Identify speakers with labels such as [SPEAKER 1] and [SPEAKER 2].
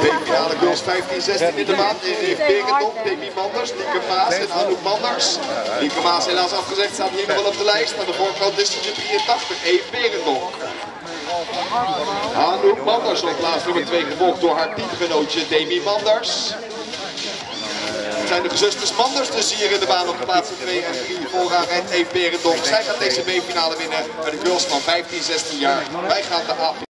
[SPEAKER 1] Finale girls 15, 16 in de maand. Erik Berendonk, Demi Manders, Lieke Maas en Anouk Manders. Lieke Maas helaas afgezegd, staat hier nog wel op de lijst. Aan de voorkant District 83, Eve Berendonk. Anouk Manders op plaats nummer 2 gevolgd door haar teamgenootje Demi Manders. Zijn de gezusters Manders dus hier in de baan op plaatsen 2 en 3 vooraan rijdt Eve Berendonk. Zij gaat deze B-finale winnen bij de girls van 15, 16 jaar. Wij gaan de A